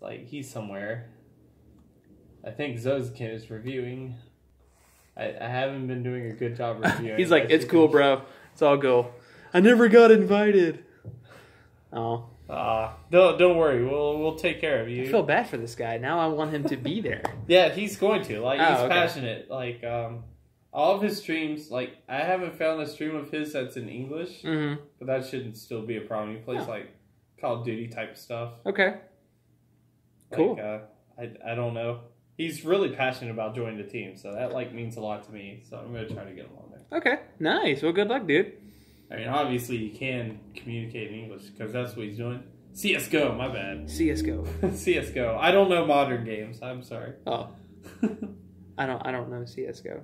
It's like he's somewhere. I think Zozoken is reviewing. I, I haven't been doing a good job reviewing. He's like, it's cool, bro. It's all cool. I never got invited. Oh, Ah, don't don't worry. We'll we'll take care of you. I feel bad for this guy. Now I want him to be there. Yeah, he's going to. Like Oh, he's okay. passionate. Like um all of his streams, like I haven't found a stream of his that's in English, hmm but that shouldn't still be a problem. He plays Oh. like Call of Duty type stuff. Okay. Cool. Like, uh, I I don't know. He's really passionate about joining the team, so that like means a lot to me. So I'm gonna try to get him on there. Okay. Nice. Well, good luck, dude. I mean, obviously you can communicate in English because that's what he's doing. CS:GO, my bad. CS:GO. CS:GO. I don't know modern games. I'm sorry. Oh, I don't. I don't know CS:GO.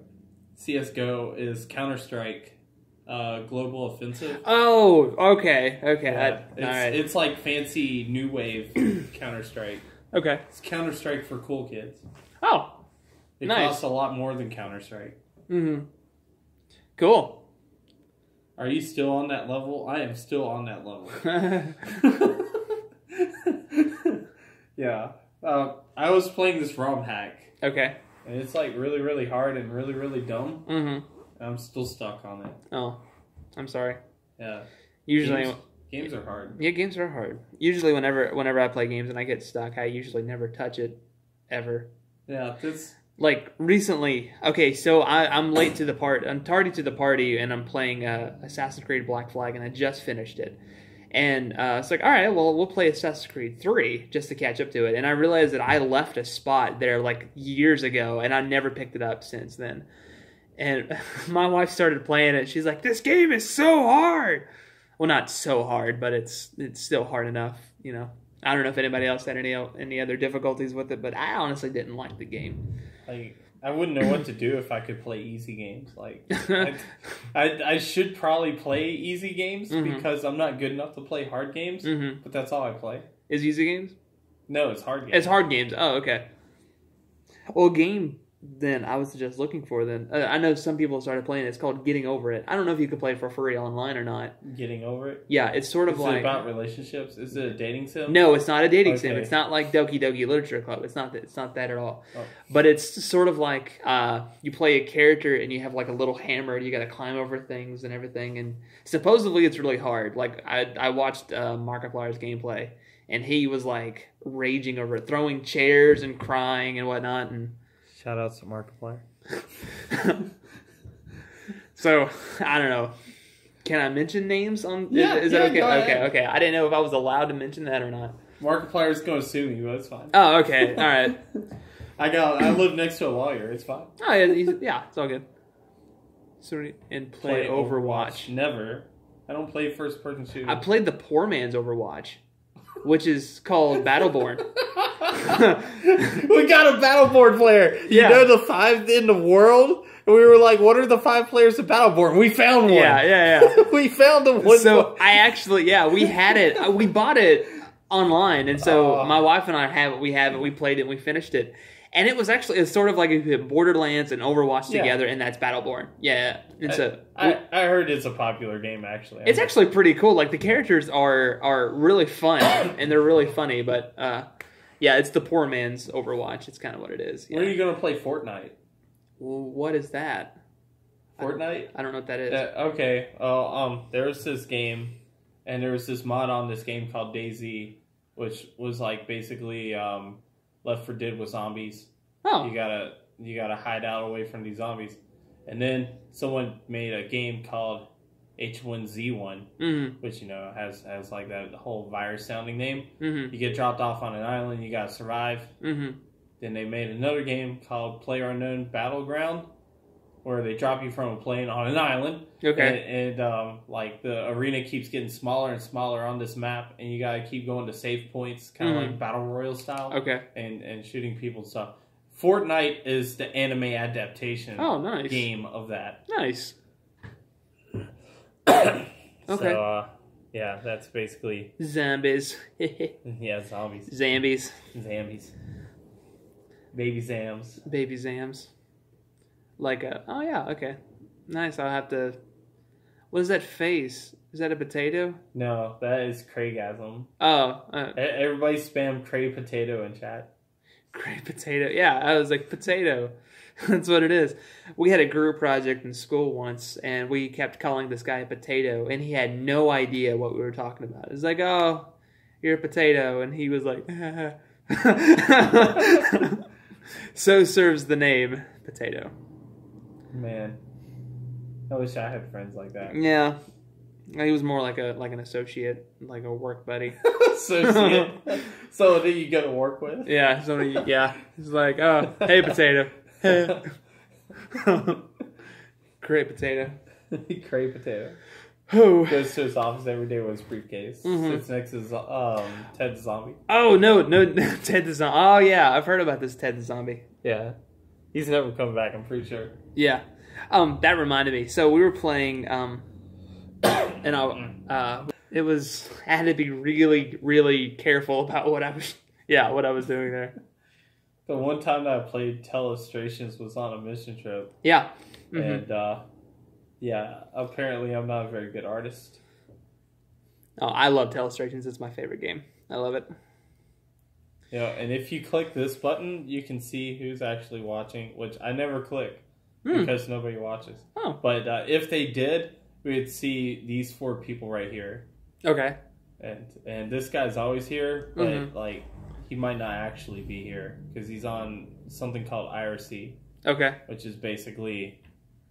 CS:GO is Counter Strike, uh, Global Offensive. Oh, okay. Okay. Yeah, I- it's, all right. it's like fancy new wave Counter Strike. Okay. It's Counter Strike for cool kids. Oh. It Nice. costs a lot more than Counter Strike. hmm Cool. Are you still on that level? I am still on that level. yeah. Uh, I was playing this ROM hack, okay. and it's like really, really hard and really, really dumb. hmm and I'm still stuck on it. Oh, I'm sorry. Yeah. Usually, Games, games are hard. yeah, games are hard. Usually, whenever whenever I play games and I get stuck, I usually never touch it, ever. Yeah, this. Like recently, okay, so I, I'm late to the part. I'm tardy to the party, and I'm playing uh, Assassin's Creed Black Flag, and I just finished it. And uh, it's like, all right, well, we'll play Assassin's Creed 3 just to catch up to it. And I realized that I left a spot there like years ago, and I never picked it up since then. And my wife started playing it. She's like, "This game is so hard." Well, not so hard, but it's it's still hard enough, you know. I don't know if anybody else had any any other difficulties with it, but I honestly didn't like the game. Like, I wouldn't know what to do if I could play easy games. Like, I, I, I should probably play easy games Mhm. because I'm not good enough to play hard games. hmm But that's all I play. Is easy games? No, it's hard games. It's hard games. Oh, okay. Well, game then I was just looking for then. Uh, I know some people started playing. it. It's called Getting Over It. I don't know if you could play for free online or not. Getting over it. Yeah, it's sort of Is like it about relationships? Is it a dating sim? no, it's not a dating sim. It's not like Doki Doki Literature Club. It's not that. It's not that at all. Oh. But it's sort of like uh, you play a character and you have like a little hammer and you got to climb over things and everything. And supposedly it's really hard. Like I I watched uh, Markiplier's gameplay and he was like raging over it, throwing chairs and crying and whatnot. And Shout out to Markiplier. so I don't know. Can I mention names on? Yeah, is, is yeah, that okay? go Okay, ahead. okay. I didn't know if I was allowed to mention that or not. Markiplier's going to sue me, but it's fine. Oh, okay. All right. I got. I live next to a lawyer. It's fine. Oh, yeah, he's- yeah, it's all good. So and play, Overwatch. Never. I don't play first person shooter. I played the poor man's Overwatch, which is called Battleborn. we got a Battleborn player. You Yeah. know the five in the world? And we were like, what are the five players of Battleborn? We found one. yeah, yeah, yeah. we found the one. So I actually, yeah, we had it. uh, We bought it online, and so Oh. my wife and I have it. We have it. We played it. and We finished it, and it was actually it's sort of like if you put Borderlands and Overwatch Yeah. together, and that's Battleborn. Yeah, and so I, I heard it's a popular game, actually. it's actually pretty cool. Like the characters are are really fun and they're really funny, but uh, yeah, it's the poor man's Overwatch. It's kind of what it is. Yeah. When are you going to play Fortnite? Well, what is that? Fortnite? I don't know what that is. Uh, okay. Uh, um, there's this game, and there was this mod on this game called DayZ, which was like basically um, Left 4 Dead with zombies. oh, You gotta you gotta hide out away from these zombies, and then someone made a game called H1Z1, mm-hmm, which you know has has like that whole virus sounding name. mm-hmm, You get dropped off on an island, you gotta survive. mm-hmm. Then they made another game called Player Unknown Battleground, where they drop you from a plane on an island, Okay. and, and um, like the arena keeps getting smaller and smaller on this map, and you gotta keep going to save points, kind of Mhm. like battle royal style, Okay. and and shooting people and stuff. Fortnite is the anime adaptation Oh, nice. game of that. Nice. okay. So uh, yeah, that's basically Zombies. yeah zombies, Zambies. zombies, baby zams. Baby Zams. Like a. Oh, yeah, okay. Nice. I'll have to. What is that face? Is that a potato? No, that is Craigasm. Oh, uh, Everybody spam Cray potato in chat. Great potato. Yeah, I was like potato. That's what it is. We had a group project in school once, and we kept calling this guy a potato, and he had no idea what we were talking about. It's like, oh, you're a potato, and he was like, so serves the name potato. Man, I wish I had friends like that. Yeah, he was more like a like an associate, like a work buddy. Associate. so that you go to work with. Yeah, somebody. Yeah, he's like, oh, hey, potato. Great potato. Cray potato. Oh, Goes to his office every day with his briefcase. Mhm. Sits next to his, um, Ted Zombie. oh no, no, Ted the Zombie. Oh yeah, I've heard about this Ted the Zombie. Yeah. He's never coming back, I'm pretty sure. Yeah, um, that reminded me. So we were playing, um, and I, uh, it was I had to be really, really careful about what I was, yeah, what I was doing there. The one time that I played Telestrations was on a mission trip. Yeah, Mhm. And, uh, yeah, apparently I'm not a very good artist. oh, I love Telestrations. It's my favorite game. I love it. Yeah, and if you click this button, you can see who's actually watching, which I never click Hmm. because nobody watches. Oh, But uh, if they did, we'd see these four people right here, okay. and and this guy's always here, but Mhm. like he might not actually be here because he's on something called IRC, Okay. which is basically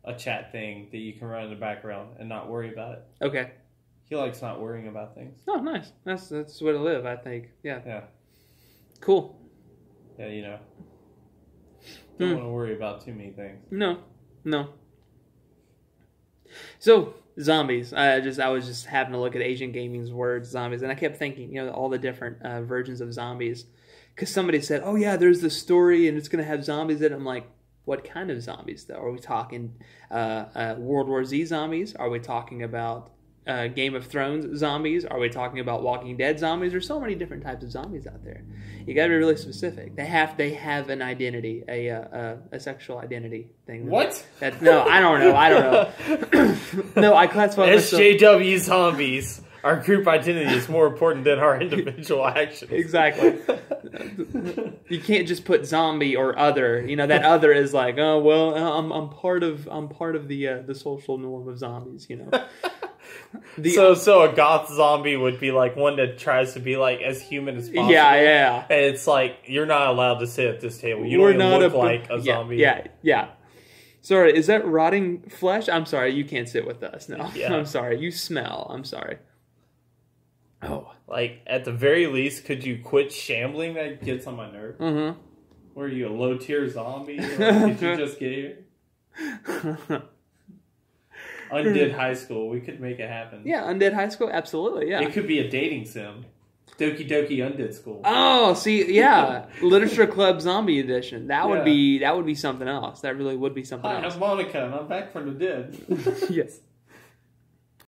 a chat thing that you can run in the background and not worry about it. Okay. He likes not worrying about things. Oh, nice. That's that's way to live. I think. Yeah. Yeah, Cool. yeah, you know. Don't Hmm. want to worry about too many things. No. No. So zombies. I just I was just having a look at Asian Gaming's words zombies, and I kept thinking, you know, all the different uh, versions of zombies. Because somebody said, "Oh yeah, there's this story, and it's gonna have zombies." it." I'm like, what kind of zombies though? Are we talking uh, uh, World War Z zombies? Are we talking about uh, Game of Thrones zombies? Are we talking about Walking Dead zombies? There's so many different types of zombies out there. You got to be really specific. They have they have an identity, a uh, a, a sexual identity thing. What? That no, I don't know. I don't know. no, I classify SJW zombies. Our group identity is more important than our individual actions. exactly. You can't just put zombie or other. You know that other is like, oh well, I'm I'm part of I'm part of the uh, the social norm of zombies. You know. The, so, so a goth zombie would be like one that tries to be like as human as possible. yeah, yeah. And it's like you're not allowed to sit at this table. You We're don't not look a like a yeah, zombie. Yeah, yeah. Sorry, is that rotting flesh? I'm sorry, you can't sit with us. No, Yeah. I'm sorry. You smell. I'm sorry. Oh. Like at the very least, could you quit shambling? That gets on my nerve. Mm-hmm. Were you a low tier zombie? Or did you just get here? Undid High School. We could make it happen. yeah, Undead High School. Absolutely. Yeah. It could be a dating sim. Doki Doki Undid School. Oh, see, yeah, Literature Club Zombie Edition. That would Yeah. be that would be something else. That really would be something Hi, else. I'm Monika, and I'm back from the dead. yes.